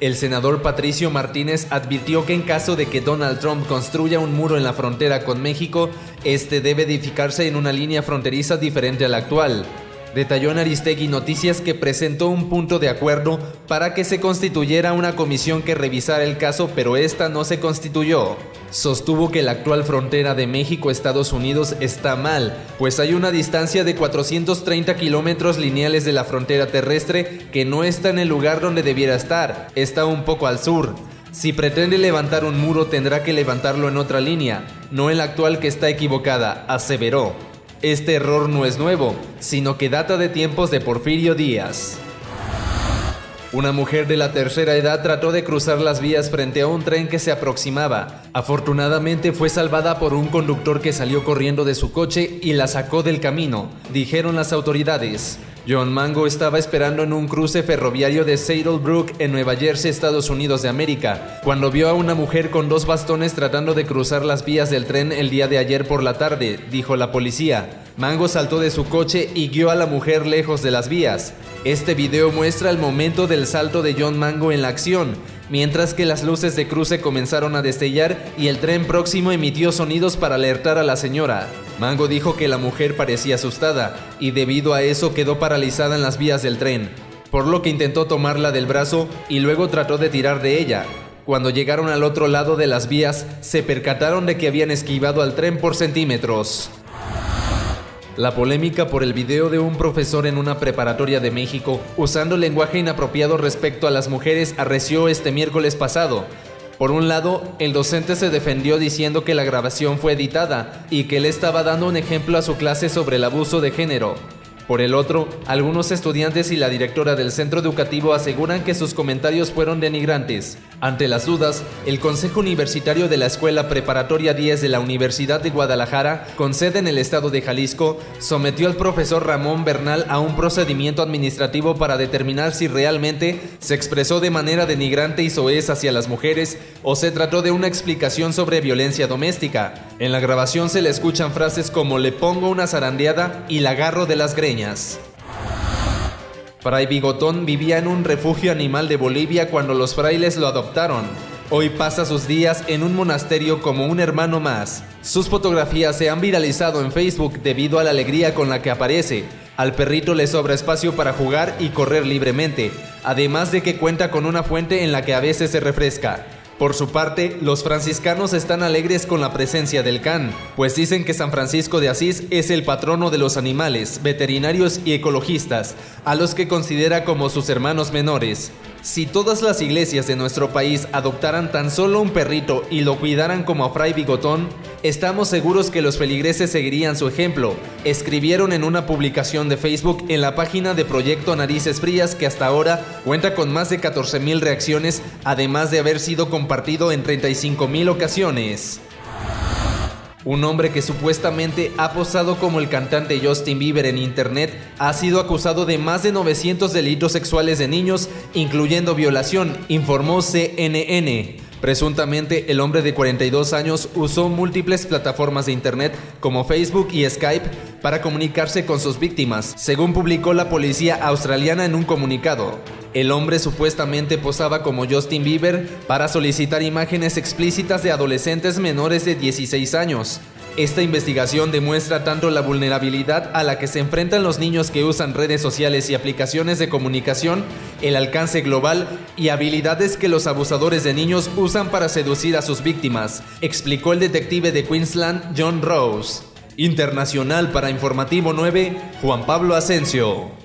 El senador Patricio Martínez advirtió que en caso de que Donald Trump construya un muro en la frontera con México, este debe edificarse en una línea fronteriza diferente a la actual. Detalló en Aristegui Noticias que presentó un punto de acuerdo para que se constituyera una comisión que revisara el caso, pero esta no se constituyó. Sostuvo que la actual frontera de México-Estados Unidos está mal, pues hay una distancia de 430 kilómetros lineales de la frontera terrestre que no está en el lugar donde debiera estar, está un poco al sur. Si pretende levantar un muro tendrá que levantarlo en otra línea, no en la actual que está equivocada, aseveró. Este error no es nuevo, sino que data de tiempos de Porfirio Díaz. Una mujer de la tercera edad trató de cruzar las vías frente a un tren que se aproximaba. Afortunadamente fue salvada por un conductor que salió corriendo de su coche y la sacó del camino, dijeron las autoridades. John Mango estaba esperando en un cruce ferroviario de Saddlebrook en Nueva Jersey, Estados Unidos de América, cuando vio a una mujer con dos bastones tratando de cruzar las vías del tren el día de ayer por la tarde, dijo la policía. Mango saltó de su coche y guió a la mujer lejos de las vías. Este video muestra el momento del salto de John Mango en la acción, mientras que las luces de cruce comenzaron a destellar y el tren próximo emitió sonidos para alertar a la señora. Mango dijo que la mujer parecía asustada y debido a eso quedó paralizada en las vías del tren, por lo que intentó tomarla del brazo y luego trató de tirar de ella. Cuando llegaron al otro lado de las vías, se percataron de que habían esquivado al tren por centímetros. La polémica por el video de un profesor en una preparatoria de México usando lenguaje inapropiado respecto a las mujeres arreció este miércoles pasado. Por un lado, el docente se defendió diciendo que la grabación fue editada y que él estaba dando un ejemplo a su clase sobre el abuso de género. Por el otro, algunos estudiantes y la directora del centro educativo aseguran que sus comentarios fueron denigrantes. Ante las dudas, el Consejo Universitario de la Escuela Preparatoria 10 de la Universidad de Guadalajara, con sede en el estado de Jalisco, sometió al profesor Ramón Bernal a un procedimiento administrativo para determinar si realmente se expresó de manera denigrante y soez hacia las mujeres o se trató de una explicación sobre violencia doméstica. En la grabación se le escuchan frases como le pongo una zarandeada y la agarro de las greñas. Fray Bigotón vivía en un refugio animal de Bolivia cuando los frailes lo adoptaron. Hoy pasa sus días en un monasterio como un hermano más. Sus fotografías se han viralizado en Facebook debido a la alegría con la que aparece. Al perrito le sobra espacio para jugar y correr libremente, además de que cuenta con una fuente en la que a veces se refresca. Por su parte, los franciscanos están alegres con la presencia del can, pues dicen que San Francisco de Asís es el patrono de los animales, veterinarios y ecologistas, a los que considera como sus hermanos menores. Si todas las iglesias de nuestro país adoptaran tan solo un perrito y lo cuidaran como a Fray Bigotón, estamos seguros que los feligreses seguirían su ejemplo, escribieron en una publicación de Facebook en la página de Proyecto Narices Frías que hasta ahora cuenta con más de 14.000 reacciones, además de haber sido compartido en 35.000 ocasiones. Un hombre que supuestamente ha posado como el cantante Justin Bieber en internet ha sido acusado de más de 900 delitos sexuales de niños, incluyendo violación, informó CNN. Presuntamente, el hombre de 42 años usó múltiples plataformas de Internet como Facebook y Skype para comunicarse con sus víctimas, según publicó la policía australiana en un comunicado. El hombre supuestamente posaba como Justin Bieber para solicitar imágenes explícitas de adolescentes menores de 16 años. Esta investigación demuestra tanto la vulnerabilidad a la que se enfrentan los niños que usan redes sociales y aplicaciones de comunicación, el alcance global y habilidades que los abusadores de niños usan para seducir a sus víctimas, explicó el detective de Queensland John Rose. Internacional para Informativo 9, Juan Pablo Asensio.